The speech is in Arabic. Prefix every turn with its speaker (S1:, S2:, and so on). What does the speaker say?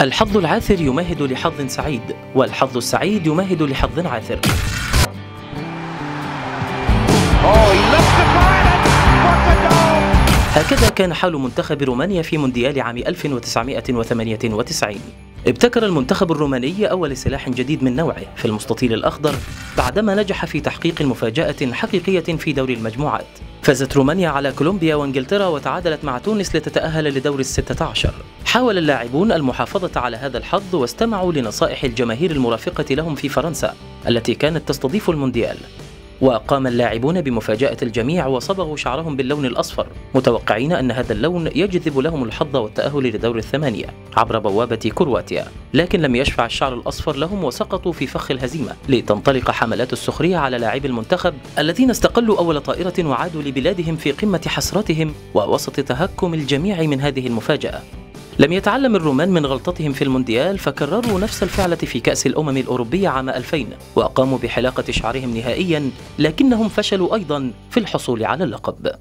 S1: الحظ العاثر يمهد لحظ سعيد والحظ السعيد يمهد لحظ عاثر! هكذا كان حال منتخب رومانيا في مونديال عام 1998 ابتكر المنتخب الروماني أول سلاح جديد من نوعه في المستطيل الأخضر بعدما نجح في تحقيق مفاجأة حقيقية في دور المجموعات فازت رومانيا على كولومبيا وانجلترا وتعادلت مع تونس لتتأهل لدور الستة عشر. حاول اللاعبون المحافظة على هذا الحظ واستمعوا لنصائح الجماهير المرافقة لهم في فرنسا التي كانت تستضيف المونديال. وقام اللاعبون بمفاجأة الجميع وصبغوا شعرهم باللون الأصفر متوقعين أن هذا اللون يجذب لهم الحظ والتأهل لدور الثمانية عبر بوابة كرواتيا لكن لم يشفع الشعر الأصفر لهم وسقطوا في فخ الهزيمة لتنطلق حملات السخرية على لاعبي المنتخب الذين استقلوا أول طائرة وعادوا لبلادهم في قمة حسرتهم ووسط تهكم الجميع من هذه المفاجأة. لم يتعلم الرومان من غلطتهم في المونديال فكرروا نفس الفعلة في كأس الأمم الأوروبية عام 2000 وأقاموا بحلاقة شعرهم نهائيا لكنهم فشلوا أيضا في الحصول على اللقب.